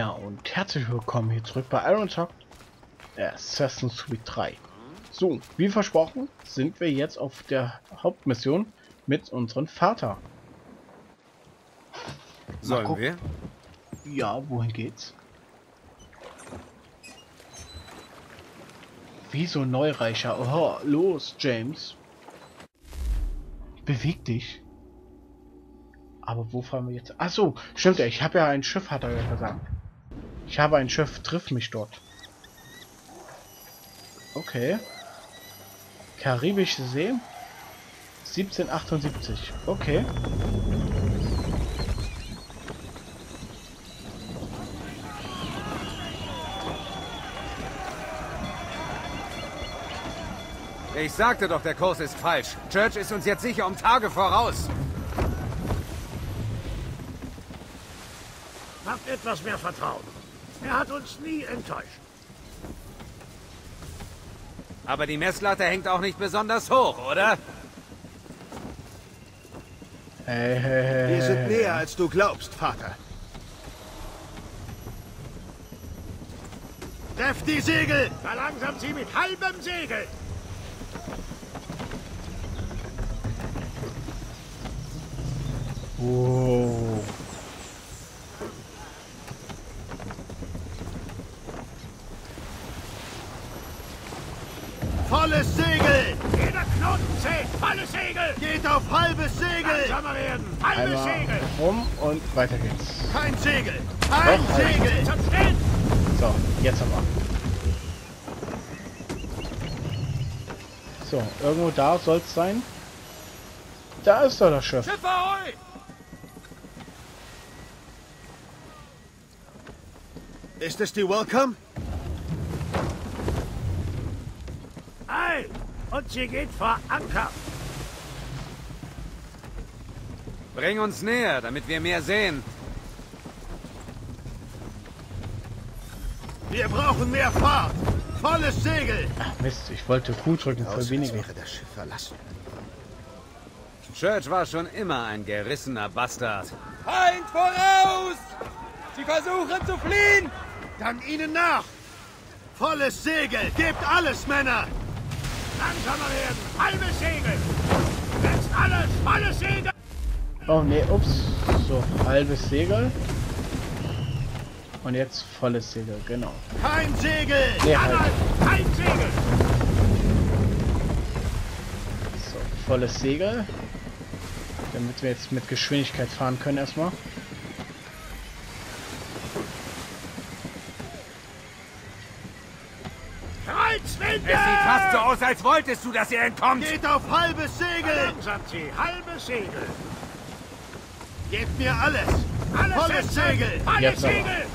Ja, und herzlich willkommen hier zurück bei Iron Talk Assassin's Creed 3. So, wie versprochen, sind wir jetzt auf der Hauptmission mit unserem Vater. Sollen wir? Ja, wohin geht's? Wieso Neureicher? Oha, los, James. Beweg dich. Aber wo fahren wir jetzt? Ach so, stimmt ja. Ich habe ja ein Schiff, hat er ja gesagt. Ich habe ein Schiff, triff mich dort. Okay. Karibische See. 1778. Okay. Ich sagte doch, der Kurs ist falsch. Church ist uns jetzt sicher um Tage voraus. Habt etwas mehr Vertrauen. Er hat uns nie enttäuscht. Aber die Messlatte hängt auch nicht besonders hoch, oder? Hey, hey, hey, Wir sind näher, als du glaubst, Vater. Treff die Segel! Verlangsamt sie mit halbem Segel. Wow. Volles Segel! Jeder Knoten zählt. Volle Segel. Geht auf halbes Segel! Langsamer werden. Halbe Einmal Segel. rum und weiter geht's. Kein Segel! Ein Doch, Segel! Zum Stehen. So, jetzt aber. So, irgendwo da soll es sein. Da ist doch das Schiff. Schiff ahoi! Ist es die Welcome? Ei. Und sie geht vor Anker. Bring uns näher, damit wir mehr sehen. Wir brauchen mehr Fahrt! Volles Segel! Ach Mist, ich wollte Q drücken für weniger. wäre das Schiff verlassen. Church war schon immer ein gerissener Bastard. Feind voraus! Sie versuchen zu fliehen! Dann ihnen nach! Volles Segel! Gebt alles, Männer! Langsamer werden. Halbe Segel. Setzt alles. Volle Segel. Oh ne, ups. So, halbes Segel. Und jetzt volles Segel, genau. Kein Segel! Nee, halt. Kein Segel. So, volles Segel. Damit wir jetzt mit Geschwindigkeit fahren können erstmal. Kreuzwinde. Es sieht fast so aus, als wolltest du, dass ihr entkommt. Geht auf halbes Segel! Verlangsamt sie. Halbe Segel. Gebt mir alles! Alles Volles. Segel! Aber. Segel.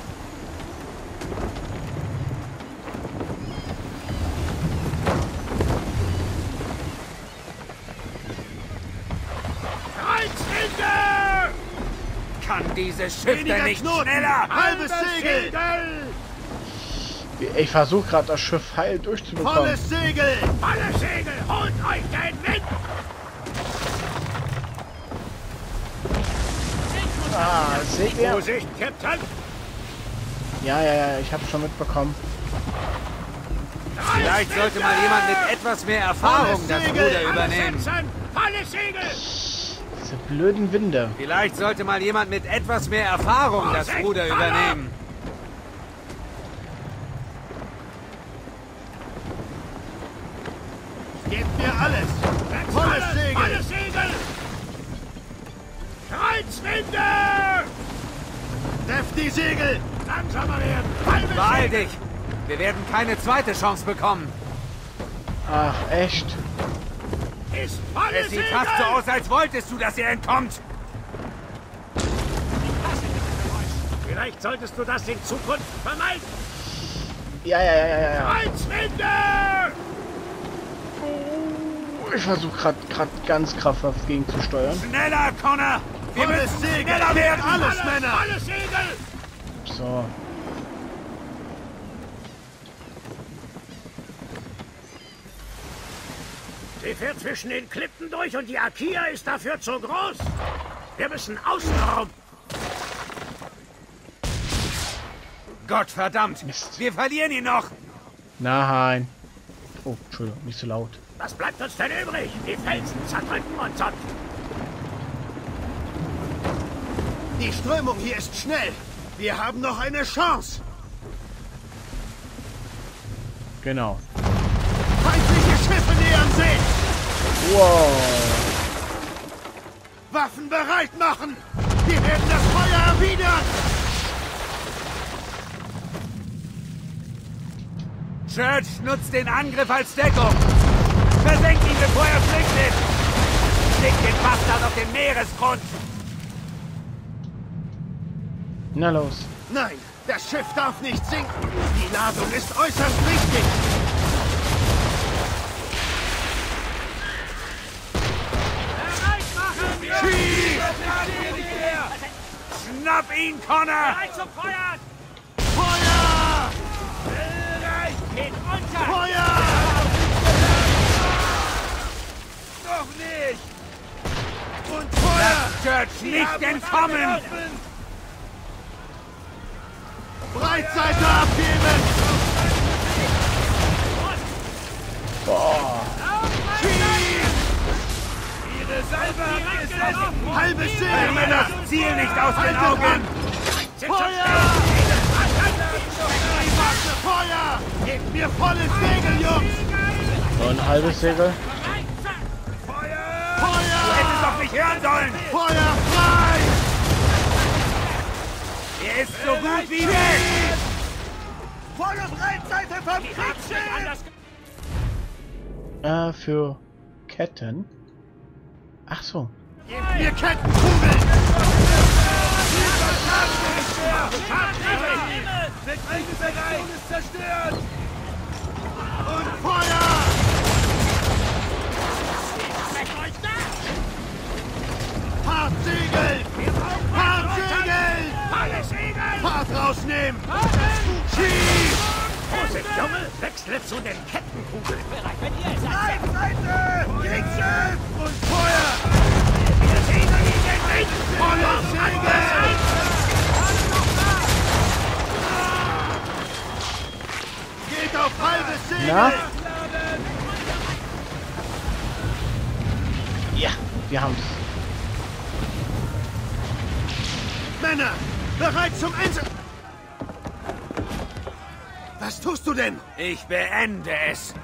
Kreuzwinde. Kann dieses Schiff denn nicht Knoten. schneller? Halbes Segel! Segel. Ich versuche gerade das Schiff heil durchzubekommen. Volles Segel! Volle Segel. Holt euch den Wind. Ah, seht ihr? Vorsicht, Captain. Ja, ja, ja, ich habe schon mitbekommen. Vielleicht sollte mal jemand mit etwas mehr Erfahrung das! Ruder übernehmen. Volle Segel. Diese blöden Winde. Vielleicht sollte mal jemand mit etwas mehr Erfahrung das Ruder übernehmen. Die Segel! Langsamer werden. Halbe Beeil dich! Wir werden keine zweite Chance bekommen. Ach, echt? Ist volle Es sieht Segel. fast so aus, als wolltest du, dass ihr entkommt. Vielleicht solltest du das in Zukunft vermeiden. Ja, ja, ja, ja, ja. Kreuzwinde. Ich versuche gerade grad ganz krafthaft gegenzusteuern. Schneller, Connor! Wir müssen Segel! schneller werden! alles, Alles, Männer! Volle Segel. So. Sie fährt zwischen den Klippen durch und die Akia ist dafür zu groß. Wir müssen außenrum. Gott verdammt! Mist. Wir verlieren ihn noch! Nein. Oh, Entschuldigung, nicht so laut. Was bleibt uns denn übrig? Die Felsen zerdrücken uns und... Die Strömung hier ist schnell. Wir haben noch eine Chance. Genau. Feindliche Schiffe nähern sich. Wow. Waffen bereit machen. Wir werden das Feuer erwidern. Church nutzt den Angriff als Deckung! Versenkt ihn, bevor er flüchtet! Schickt den Bastard auf den Meeresgrund! Na los. Nein, das Schiff darf nicht sinken. Die Ladung ist äußerst wichtig. Schieß! Schnapp ihn, Connor! Bereit zum Feuern! Feuer! Geht unter! Feuer! Doch nicht! Und Feuer! Church nicht entkommen! Breitseite abgeben! Schieß! Ihre Salve hat gesessen! Halbes Segel, Verlier Männer! das Ziel nicht aus den Augen! Feuer! Feuer! Gebt mir volles Segel, Jungs! So ein halbes Segel. Hättest Feuer! doch nicht hören sollen! Feuer frei! Er ist so gut wie weg! Volle Breitseite vom Kriegsschiff! Äh, für Ketten. Ach so. Gebt mir Kettenkugeln! Sektion ist zerstört! Und Feuer! Hart Segel! Hart Segel! Alle Segel! Fahrt rausnehmen! Vorsicht, Junge! Wechsle zu den Kettenkugeln! Bereit, wenn ihr es Breitseite! Kriegsschiff! Und Feuer! Wir segeln ihn nicht! Volles Segel! Geht auf halbes Segel! Na? Ja, wir haben's. Männer, bereit zum Einsatz! Was tust du denn? Ich beende es!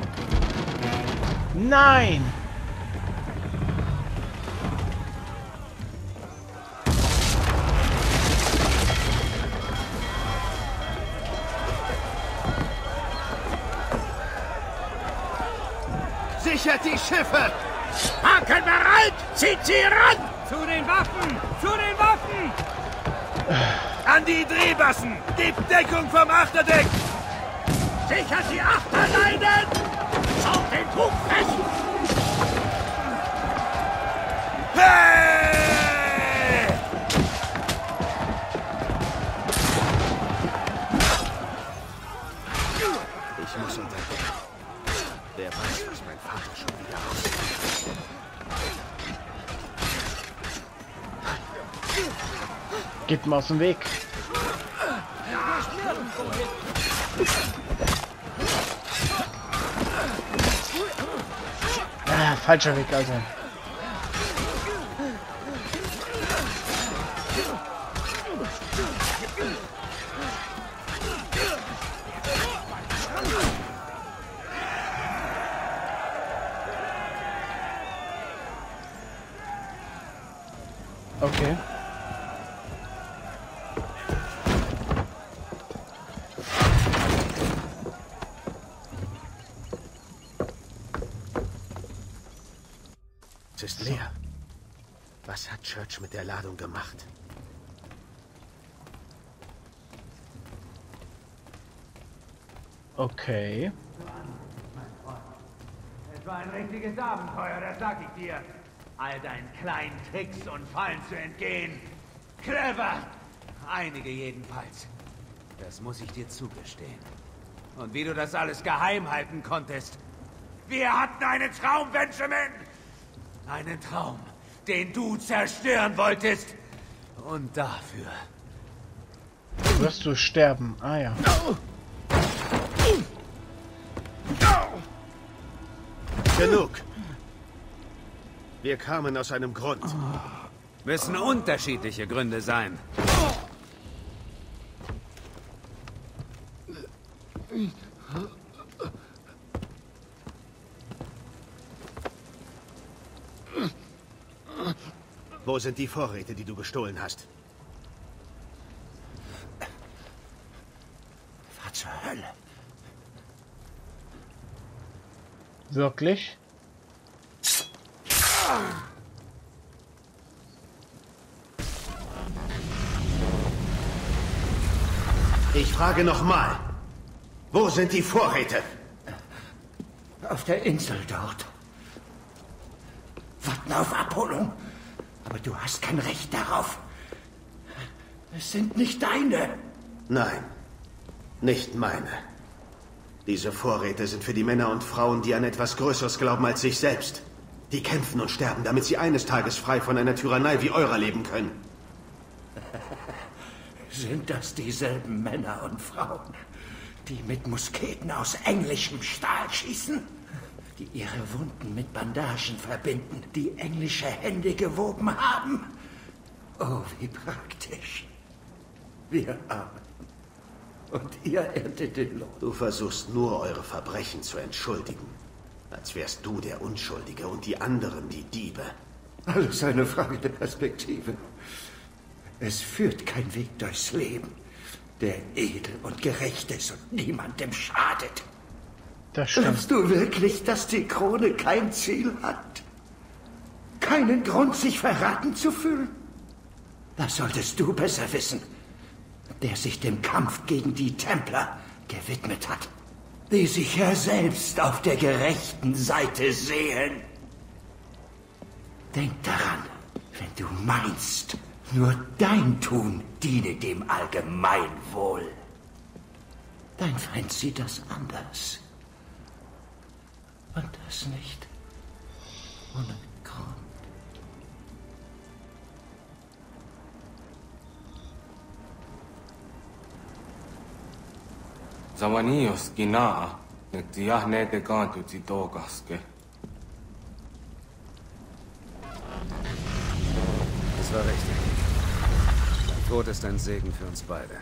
Nein! Sichert die Schiffe! Haken bereit! Zieht sie ran! Zu den Waffen! Zu den Waffen! An die Drehbassen! Gebt Deckung vom Achterdeck! Sichert die Achterleinen! Schaut den Bug fest! Hey! Ich muss unter Deck. Wer weiß, was mein Vater schon wieder aus. Geht mal aus dem Weg. Falscher Weg, also. Okay. Es ist leer. Was hat Church mit der Ladung gemacht? Okay. Es war ein richtiges Abenteuer, das sag ich dir. All deinen kleinen Tricks und Fallen zu entgehen. Clever! Einige jedenfalls. Das muss ich dir zugestehen. Und wie du das alles geheim halten konntest. Wir hatten einen Traum, Benjamin! Einen Traum, den du zerstören wolltest. Und dafür wirst du sterben. Ah ja. Genug. Wir kamen aus einem Grund. Müssen unterschiedliche Gründe sein. Wo sind die Vorräte, die du gestohlen hast? Was zur Hölle? Wirklich? Ich frage nochmal. Wo sind die Vorräte? Auf der Insel dort. Warten auf Abholung. Aber du hast kein Recht darauf. Es sind nicht deine. Nein, nicht meine. Diese Vorräte sind für die Männer und Frauen, die an etwas Größeres glauben als sich selbst. Die kämpfen und sterben, damit sie eines Tages frei von einer Tyrannei wie eurer leben können. Sind das dieselben Männer und Frauen, die mit Musketen aus englischem Stahl schießen? Die ihre Wunden mit Bandagen verbinden, die englische Hände gewoben haben? Oh, wie praktisch. Wir Armen. Und ihr erntet den Lohn. Du versuchst nur, eure Verbrechen zu entschuldigen. Als wärst du der Unschuldige und die anderen die Diebe. Alles eine Frage der Perspektive. Es führt kein Weg durchs Leben, der edel und gerecht ist und niemandem schadet. Das stimmt. Glaubst du wirklich, dass die Krone kein Ziel hat? Keinen Grund, sich verraten zu fühlen? Das solltest du besser wissen, der sich dem Kampf gegen die Templer gewidmet hat, die sich ja selbst auf der gerechten Seite sehen. Denk daran, wenn du meinst, nur dein Tun diene dem Allgemeinwohl. Dein Feind sieht das anders. Und das nicht ohne Grund. Zamanios kinaa, että jahneete kaantutsi tookaske. Das war richtig. Dein Tod ist ein Segen für uns beide.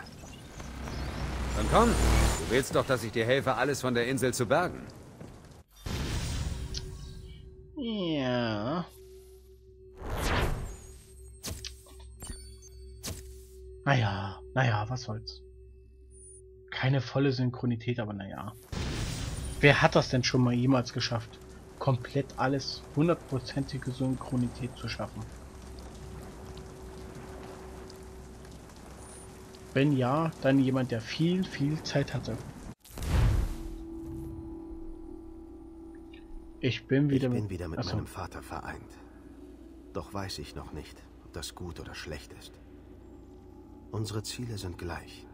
Dann komm, du willst doch, dass ich dir helfe, alles von der Insel zu bergen. Ja. Naja, naja, was soll's. Keine volle Synchronität, aber naja. Wer hat das denn schon mal jemals geschafft? Komplett alles, hundertprozentige Synchronität zu schaffen. Wenn ja, dann jemand, der viel, viel Zeit hatte. Ich bin wieder ich bin mit, wieder mit Achso. meinem Vater vereint. Doch weiß ich noch nicht, ob das gut oder schlecht ist. Unsere Ziele sind gleich.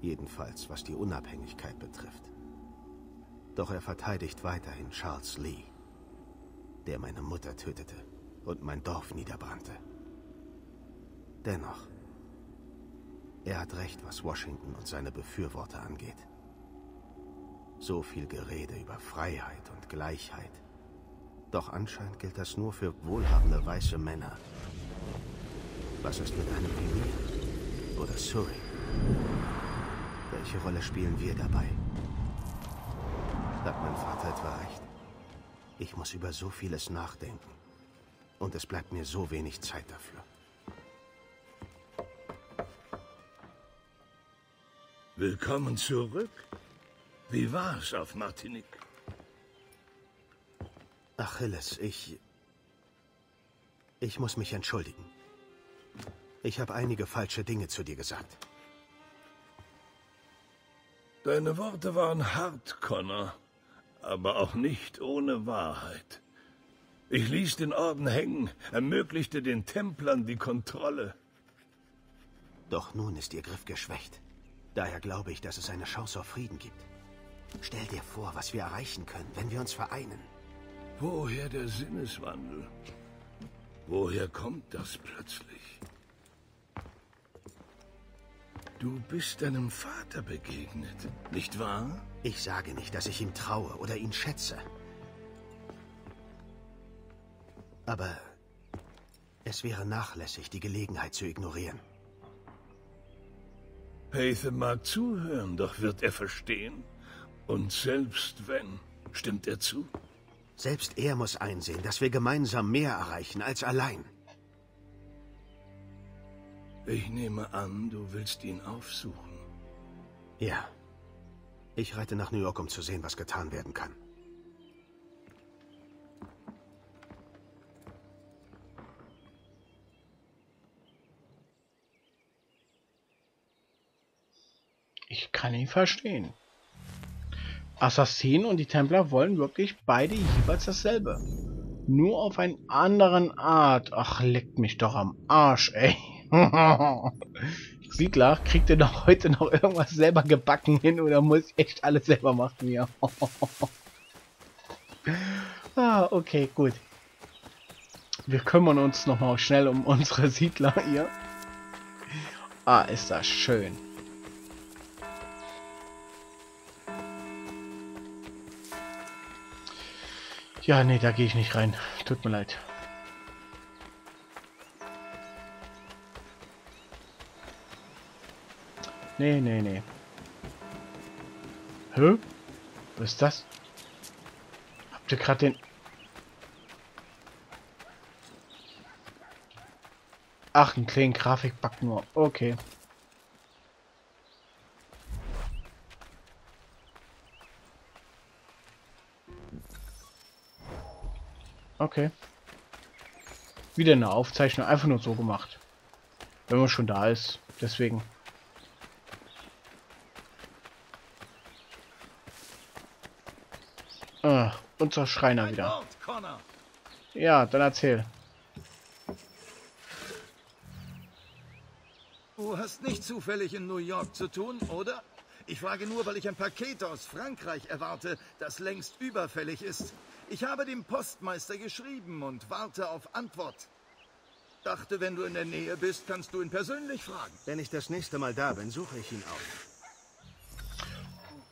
Jedenfalls, was die Unabhängigkeit betrifft. Doch er verteidigt weiterhin Charles Lee, der meine Mutter tötete und mein Dorf niederbrannte. Dennoch, er hat recht, was Washington und seine Befürworter angeht. So viel Gerede über Freiheit und Gleichheit. Doch anscheinend gilt das nur für wohlhabende weiße Männer. Was ist mit einem wie mir? Oder Surrey? Welche Rolle spielen wir dabei? Hat mein Vater etwa recht? Ich muss über so vieles nachdenken. Und es bleibt mir so wenig Zeit dafür. Willkommen zurück. Wie war's auf Martinique? Achilles, ich... Ich muss mich entschuldigen. Ich habe einige falsche Dinge zu dir gesagt. Deine Worte waren hart, Connor, aber auch nicht ohne Wahrheit. Ich ließ den Orden hängen, ermöglichte den Templern die Kontrolle. Doch nun ist ihr Griff geschwächt. Daher glaube ich, dass es eine Chance auf Frieden gibt. Stell dir vor, was wir erreichen können, wenn wir uns vereinen. Woher der Sinneswandel? Woher kommt das plötzlich? Du bist deinem Vater begegnet, nicht wahr? Ich sage nicht, dass ich ihm traue oder ihn schätze. Aber es wäre nachlässig, die Gelegenheit zu ignorieren. Pathan mag zuhören, doch wird er verstehen? Und selbst wenn, stimmt er zu? Selbst er muss einsehen, dass wir gemeinsam mehr erreichen als allein. Ich nehme an, du willst ihn aufsuchen. Ja. Ich reite nach New York, um zu sehen, was getan werden kann. Ich kann ihn verstehen. Assassinen und die Templer wollen wirklich beide jeweils dasselbe. Nur auf einen anderen Art. Ach, leckt mich doch am Arsch, ey. Siedler, kriegt ihr noch heute noch irgendwas selber gebacken hin oder muss ich echt alles selber machen hier? ah, okay, gut. Wir kümmern uns noch mal schnell um unsere Siedler hier. Ah, ist das schön. Ja, nee, da gehe ich nicht rein. Tut mir leid. Nee, nee, nee. Hä? Was ist das? Habt ihr gerade den... Ach, einen kleinen Grafikbug nur. Okay. Okay. Wieder eine Aufzeichnung, einfach nur so gemacht. Wenn man schon da ist. Deswegen. Ah, unser Schreiner wieder. Ja, dann erzähl. Du hast nicht zufällig in New York zu tun, oder? Ich frage nur, weil ich ein Paket aus Frankreich erwarte, das längst überfällig ist. Ich habe dem Postmeister geschrieben und warte auf Antwort. Dachte, wenn du in der Nähe bist, kannst du ihn persönlich fragen. Wenn ich das nächste Mal da bin, suche ich ihn auf.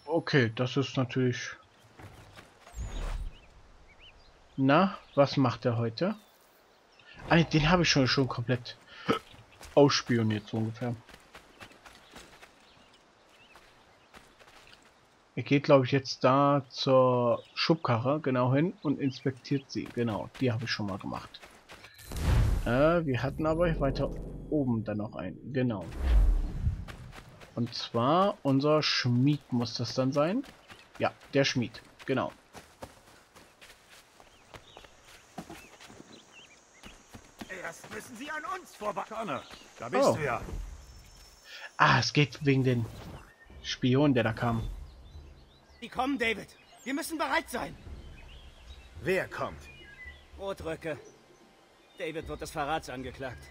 Okay, das ist natürlich... Na, was macht er heute? Ah, den habe ich schon, schon komplett ausspioniert, so ungefähr. Er geht, glaube ich, jetzt da zur Schubkarre genau hin und inspiziert sie. Genau, die habe ich schon mal gemacht. Äh, wir hatten aber weiter oben dann noch einen. Genau. Und zwar unser Schmied muss das dann sein. Ja, der Schmied. Genau. Erst müssen sie an uns vorbei. Connor, da bist Oh. du ja. Ah, es geht wegen den Spion, der da kam. Die kommen, David. Wir müssen bereit sein. Wer kommt? Rotröcke. David wird des Verrats angeklagt.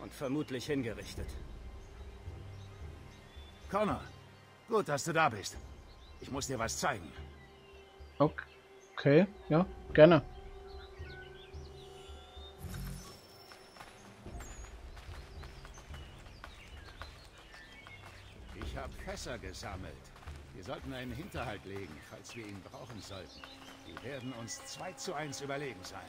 Und vermutlich hingerichtet. Connor, gut, dass du da bist. Ich muss dir was zeigen. Okay, ja, gerne. Ich habe Fässer gesammelt. Wir sollten einen Hinterhalt legen, falls wir ihn brauchen sollten. Die werden uns 2 zu 1 überlegen sein.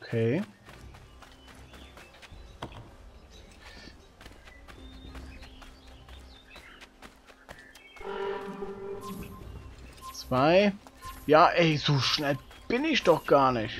Okay. Zwei. Ja, ey, so schnell bin ich doch gar nicht.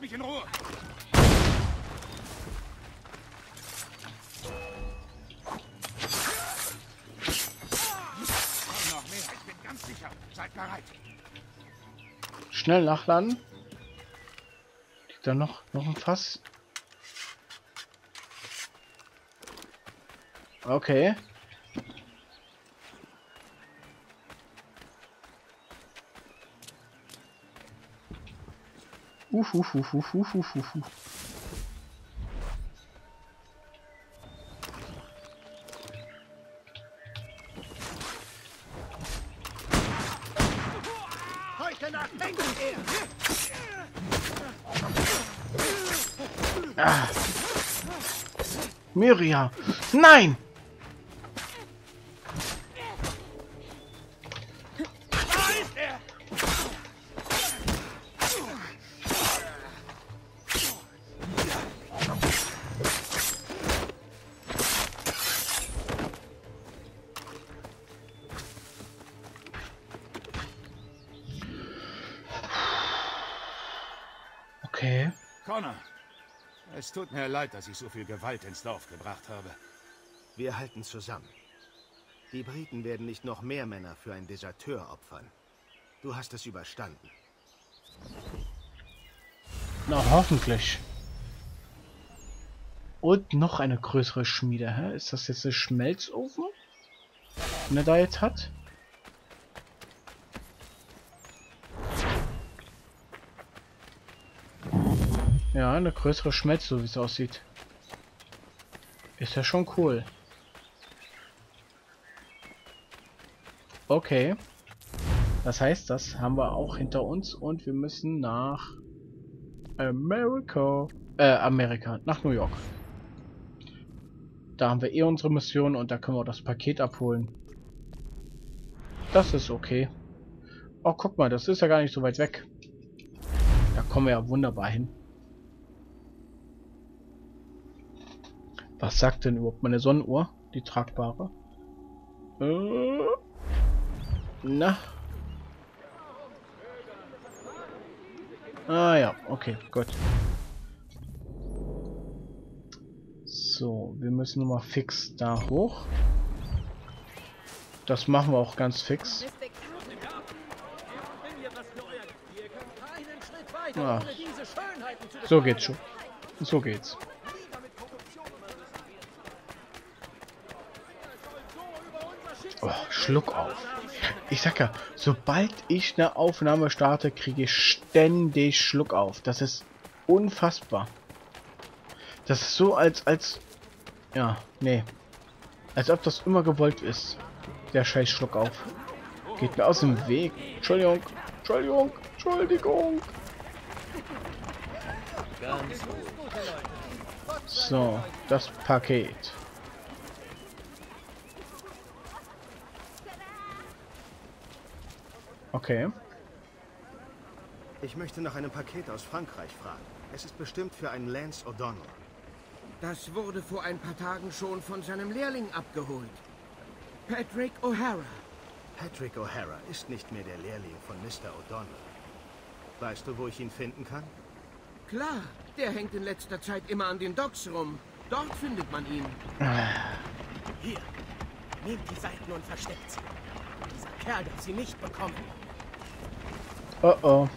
Lass mich in Ruhe! Schnell nachladen. Liegt da noch, noch ein Fass? Okay. Uff. Heute Nacht hängt er! Miria! Nein! Okay. Connor, es tut mir leid, dass ich so viel Gewalt ins Dorf gebracht habe. Wir halten zusammen. Die Briten werden nicht noch mehr Männer für ein Deserteur opfern. Du hast es überstanden. Na, hoffentlich. Und noch eine größere Schmiede. Hä? Ist das jetzt ein Schmelzofen? Den er da jetzt hat? Ja, eine größere Schmelzofen, wie es aussieht. Ist ja schon cool. Okay. Das heißt, das haben wir auch hinter uns und wir müssen nach Amerika. Äh, Amerika. Nach New York. Da haben wir eh unsere Mission und da können wir auch das Paket abholen. Das ist okay. Oh, guck mal, das ist ja gar nicht so weit weg. Da kommen wir ja wunderbar hin. Was sagt denn überhaupt meine Sonnenuhr? Die tragbare? Äh, na? Ah ja, okay, gut. So, wir müssen nochmal fix da hoch. Das machen wir auch ganz fix. Ah. So geht's schon. So geht's. Oh, Schluck auf. Ich sag ja, sobald ich eine Aufnahme starte, kriege ich ständig Schluck auf. Das ist unfassbar. Das ist so als, als, ja, nee. Als ob das immer gewollt ist. Der scheiß Schluck auf. Geht mir aus dem Weg. Entschuldigung, Entschuldigung, Entschuldigung. So, das Paket. Okay. Ich möchte nach einem Paket aus Frankreich fragen. Es ist bestimmt für einen Lance O'Donnell. Das wurde vor ein paar Tagen schon von seinem Lehrling abgeholt. Patrick O'Hara. Patrick O'Hara ist nicht mehr der Lehrling von Mr. O'Donnell. Weißt du, wo ich ihn finden kann? Klar, der hängt in letzter Zeit immer an den Docks rum. Dort findet man ihn. Hier, nehmt die Seiten und versteckt sie. Dieser Kerl darf sie nicht bekommen. Oh oh.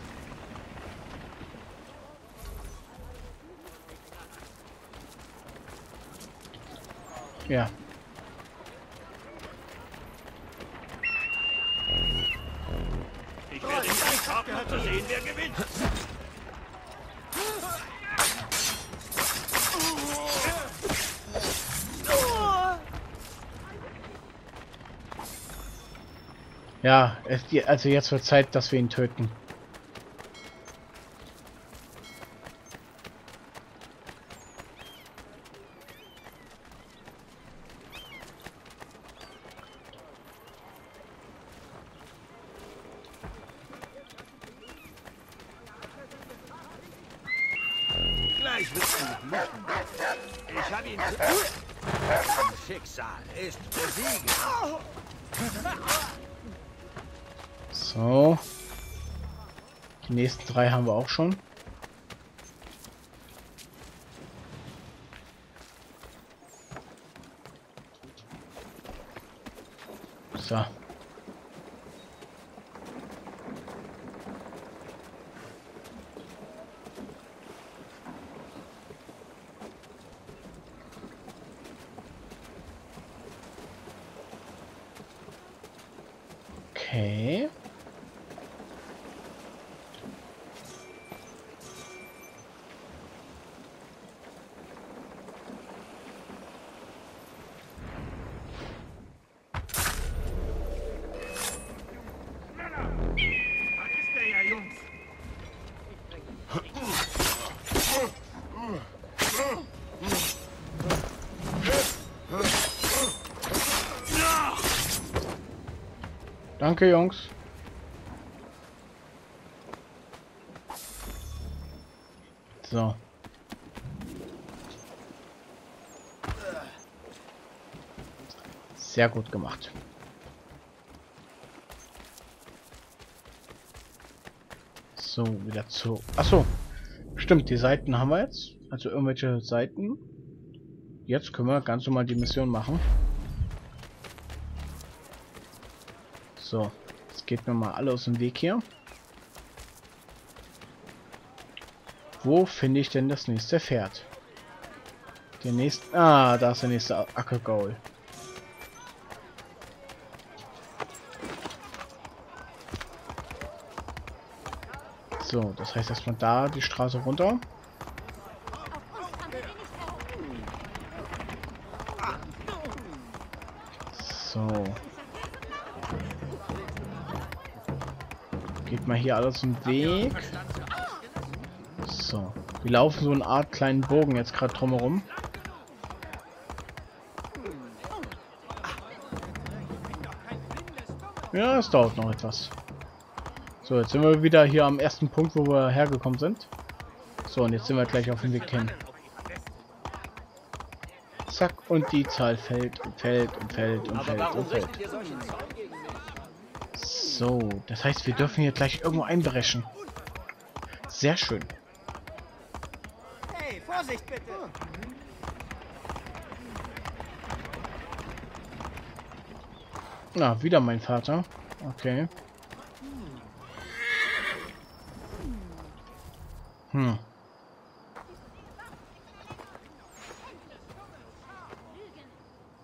Ja. Ich werde nicht abwarten zu sehen, wer gewinnt. Ja, es, also jetzt wird Zeit, dass wir ihn töten. Gleich machen. Ich habe ihn zu... Schicksal ist besiegt. So. Die nächsten drei haben wir auch schon. So. Danke, Jungs. So. Sehr gut gemacht. So, wieder zu. Achso. Stimmt, die Seiten haben wir jetzt. Also irgendwelche Seiten. Jetzt können wir ganz normal die Mission machen. So, jetzt geht mir mal alle aus dem Weg hier. Wo finde ich denn das nächste Pferd? Der nächste... Ah, da ist der nächste Ackergaul. So, das heißt erstmal da die Straße runter. Hier alles im Weg. So. Wir laufen so eine Art kleinen Bogen jetzt gerade drumherum. Ja, es dauert noch etwas. So, jetzt sind wir wieder hier am ersten Punkt, wo wir hergekommen sind. So, und jetzt sind wir gleich auf dem Weg hin. Zack, und die Zahl fällt und fällt und fällt und fällt und fällt. So, das heißt, wir dürfen hier gleich irgendwo einbrechen. Sehr schön. Hey, Vorsicht bitte! Na, wieder mein Vater. Okay. Hm.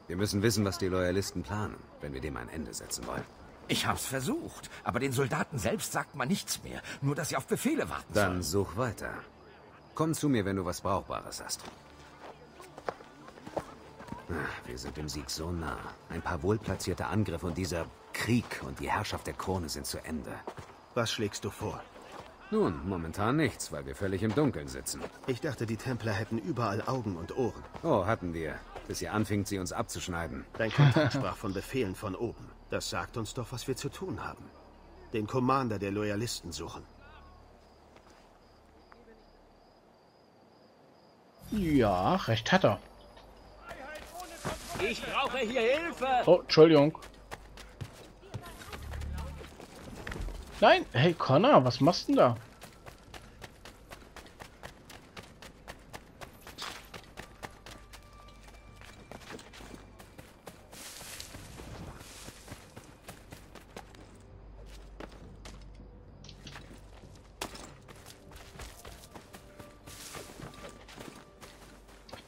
Wir müssen wissen, was die Loyalisten planen, wenn wir dem ein Ende setzen wollen. Ich hab's versucht, aber den Soldaten selbst sagt man nichts mehr. Nur, dass sie auf Befehle warten Dann sollen. such weiter. Komm zu mir, wenn du was Brauchbares hast. Ah, Wir sind dem Sieg so nah. Ein paar wohlplatzierte Angriffe und dieser Krieg und die Herrschaft der Krone sind zu Ende. Was schlägst du vor? Nun, momentan nichts, weil wir völlig im Dunkeln sitzen. Ich dachte, die Templer hätten überall Augen und Ohren. Oh, hatten wir. Bis ihr anfingt, sie uns abzuschneiden. Dein Kontakt sprach von Befehlen von oben. Das sagt uns doch, was wir zu tun haben. Den Commander der Loyalisten suchen. Ja, recht hat er. Ich brauche hier Hilfe! Oh, Entschuldigung. Nein, hey Connor, was machst du denn da?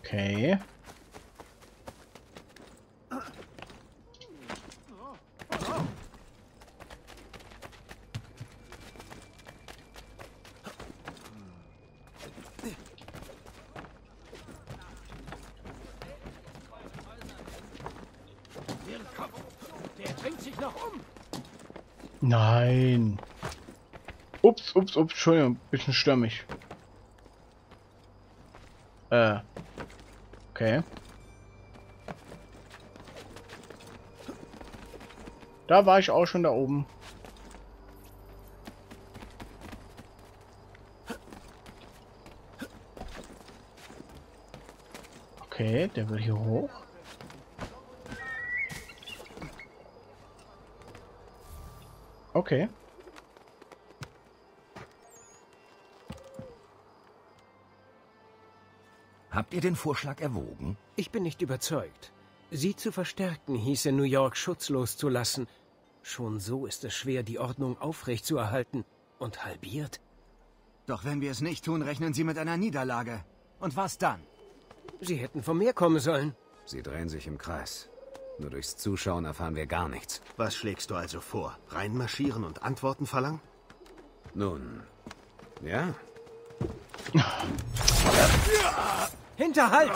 Okay. Der bringt sich noch um. Nein. Ups, ups, Entschuldigung, bisschen stürmisch. Äh. Okay. Da war ich auch schon da oben. Okay, der will hier hoch. Okay. Habt ihr den Vorschlag erwogen? Ich bin nicht überzeugt. Sie zu verstärken hieße New York schutzlos zu lassen. Schon so ist es schwer, die Ordnung aufrechtzuerhalten. Und halbiert? Doch wenn wir es nicht tun, rechnen Sie mit einer Niederlage. Und was dann? Sie hätten vom Meer kommen sollen. Sie drehen sich im Kreis. Nur durchs Zuschauen erfahren wir gar nichts. Was schlägst du also vor? Reinmarschieren und Antworten verlangen? Nun, ja. Hinterhalt!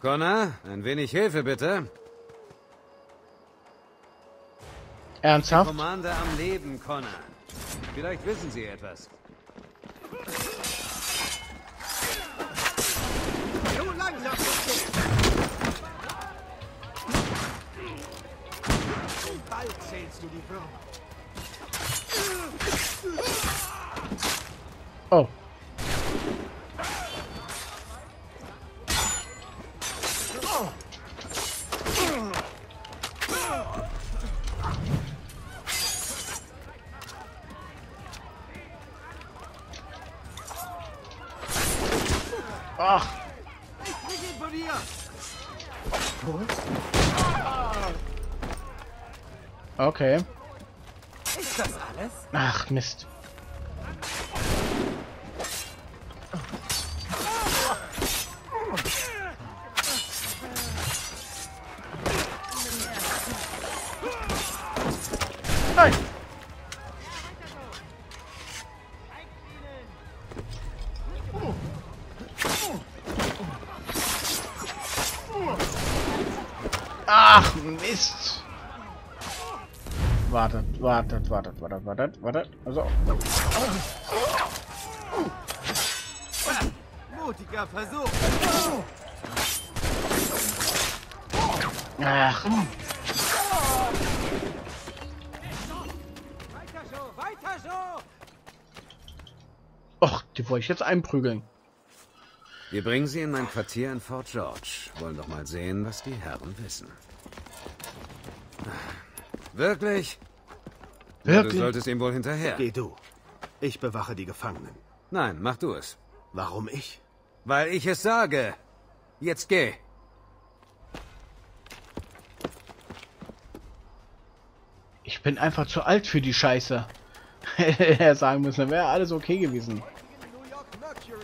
Connor, ein wenig Hilfe bitte. Ernsthaft? Commander am Leben, Connor. Vielleicht wissen Sie etwas. So langsam, Bald zählst du die Würmer. Oh. Ach, Mist! Wartet, wartet, wartet, wartet, wartet, wartet. Also. Mutiger Versuch! Ach, Weiter so, weiter so! och, die wollte ich jetzt einprügeln. Wir bringen Sie in mein Quartier in Fort George. Wollen doch mal sehen, was die Herren wissen. Wirklich? Wirklich? Du solltest ihm wohl hinterher. Geh du. Ich bewache die Gefangenen. Nein, mach du es. Warum ich? Weil ich es sage. Jetzt geh. Ich bin einfach zu alt für die Scheiße. Hätte er sagen müssen, wäre alles okay gewesen.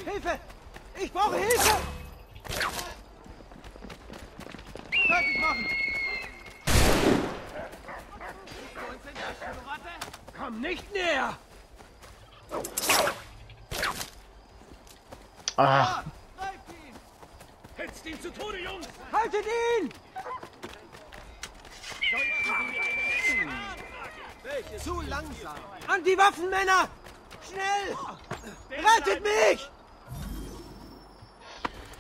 Hilfe! Ich brauche Hilfe! Komm nicht näher! Ach, Hetzt ihn zu Tode, Jungs! Haltet ihn! Zu langsam! An die Waffen, Männer! Schnell! Rettet mich!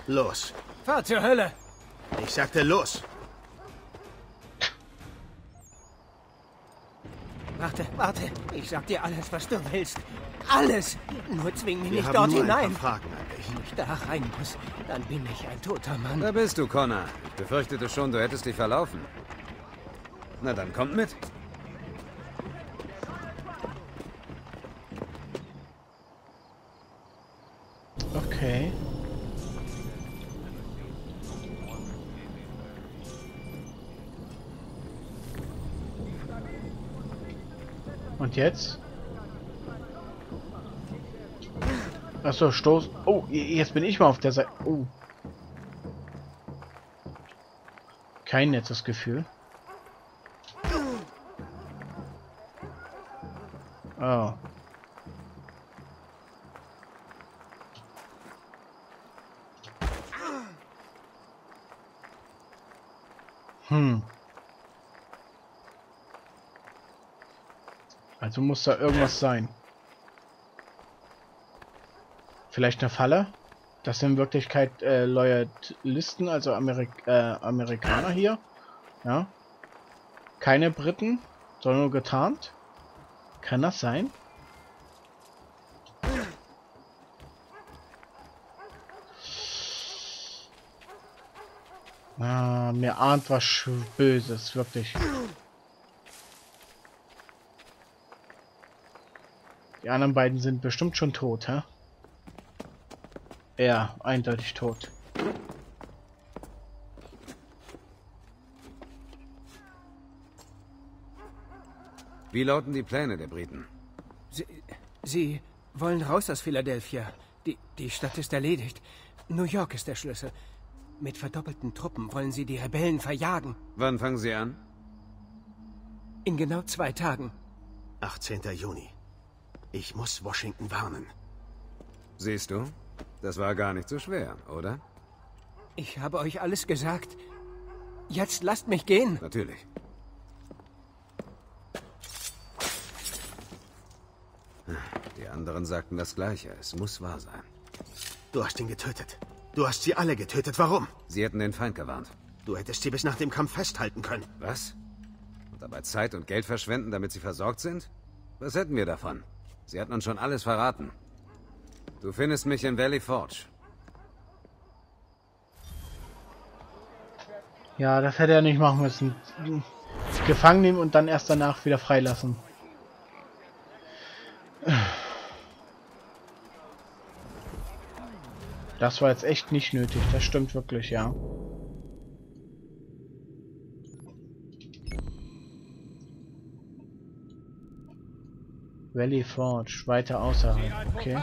Los. Fahr zur Hölle! Ich sagte los. Warte, warte. Ich sag dir alles, was du willst. Alles! Nur zwing mich Wir nicht haben dort nur ein paar hinein. Fragen an dich. Wenn ich da rein muss, dann bin ich ein toter Mann. Da bist du, Connor. Ich befürchtete schon, du hättest dich verlaufen. Na dann, kommt mit. Jetzt? Achso, Stoß. Oh, jetzt bin ich mal auf der Seite. Oh. Kein nettes Gefühl. Oh. Hm. Also muss da irgendwas sein. Vielleicht eine Falle? Das sind in Wirklichkeit äh, Loyalisten, also Amerik äh, Amerikaner hier. Ja. Keine Briten, sondern nur getarnt. Kann das sein? Ah, mir ahnt was Böses, wirklich. Die anderen beiden sind bestimmt schon tot, hä? Ja, eindeutig tot. Wie lauten die Pläne der Briten? Sie, Sie wollen raus aus Philadelphia. Die, die Stadt ist erledigt. New York ist der Schlüssel. Mit verdoppelten Truppen wollen sie die Rebellen verjagen. Wann fangen sie an? In genau zwei Tagen. 18. Juni. Ich muss Washington warnen. Siehst du? Das war gar nicht so schwer, oder? Ich habe euch alles gesagt. Jetzt lasst mich gehen. Natürlich. Die anderen sagten das Gleiche. Es muss wahr sein. Du hast ihn getötet. Du hast sie alle getötet. Warum? Sie hätten den Feind gewarnt. Du hättest sie bis nach dem Kampf festhalten können. Was? Und dabei Zeit und Geld verschwenden, damit sie versorgt sind? Was hätten wir davon? Sie hatten uns schon alles verraten. Du findest mich in Valley Forge. Ja, das hätte er nicht machen müssen. Gefangen nehmen und dann erst danach wieder freilassen. Das war jetzt echt nicht nötig, das stimmt wirklich, ja. Valley Forge, weiter außerhalb, okay.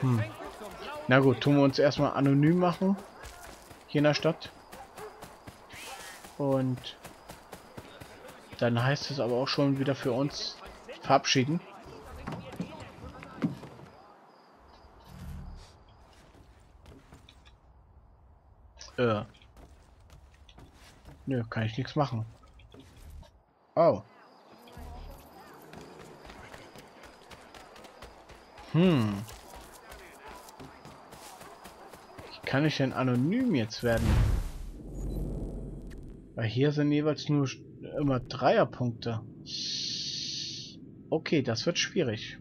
Hm. Na gut, tun wir uns erstmal anonym machen. Hier in der Stadt. Und dann heißt es aber auch schon wieder für uns verabschieden. Äh. Nö, kann ich nichts machen. Oh. Hm. Wie kann ich denn anonym jetzt werden? Weil hier sind jeweils nur immer Dreierpunkte. Okay, das wird schwierig.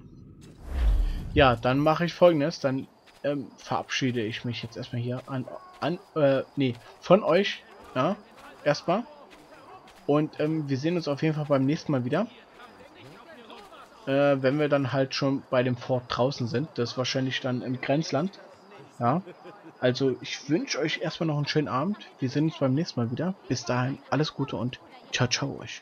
Ja, dann mache ich folgendes. Dann ähm, verabschiede ich mich jetzt erstmal hier an, an äh, nee, von euch. Ja, erstmal. Und ähm, wir sehen uns auf jeden Fall beim nächsten Mal wieder. Äh, wenn wir dann halt schon bei dem Fort draußen sind. Das ist wahrscheinlich dann im Grenzland. Ja. Also ich wünsche euch erstmal noch einen schönen Abend. Wir sehen uns beim nächsten Mal wieder. Bis dahin alles Gute und ciao ciao euch.